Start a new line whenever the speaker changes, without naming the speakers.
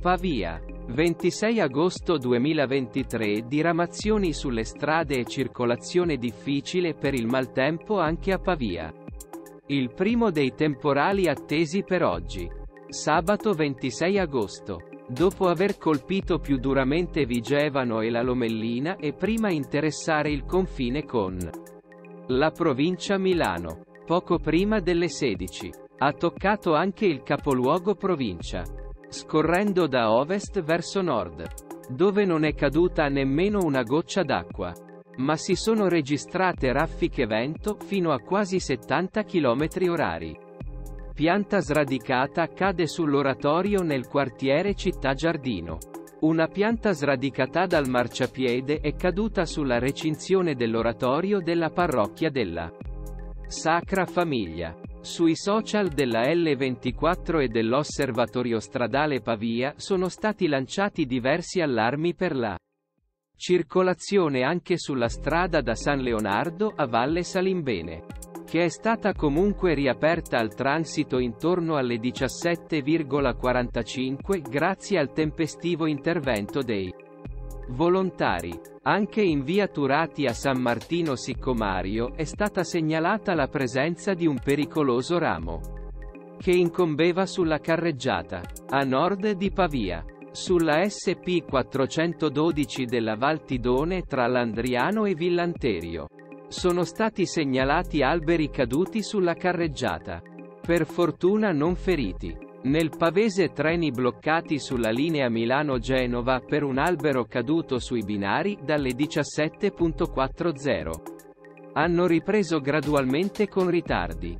Pavia. 26 agosto 2023 Diramazioni sulle strade e circolazione difficile per il maltempo anche a Pavia. Il primo dei temporali attesi per oggi. Sabato 26 agosto. Dopo aver colpito più duramente Vigevano e la Lomellina e prima interessare il confine con la provincia Milano. Poco prima delle 16. Ha toccato anche il capoluogo provincia. Scorrendo da ovest verso nord. Dove non è caduta nemmeno una goccia d'acqua. Ma si sono registrate raffiche vento fino a quasi 70 km orari. Pianta sradicata cade sull'oratorio nel quartiere Città Giardino. Una pianta sradicata dal marciapiede è caduta sulla recinzione dell'oratorio della parrocchia della Sacra Famiglia. Sui social della L24 e dell'Osservatorio Stradale Pavia sono stati lanciati diversi allarmi per la circolazione anche sulla strada da San Leonardo a Valle Salimbene che è stata comunque riaperta al transito intorno alle 17,45 grazie al tempestivo intervento dei volontari. Anche in via Turati a San Martino Siccomario è stata segnalata la presenza di un pericoloso ramo che incombeva sulla carreggiata a nord di Pavia. Sulla SP 412 della Val Tidone tra Landriano e Villanterio. Sono stati segnalati alberi caduti sulla carreggiata. Per fortuna non feriti. Nel Pavese treni bloccati sulla linea Milano-Genova per un albero caduto sui binari dalle 17.40. Hanno ripreso gradualmente con ritardi.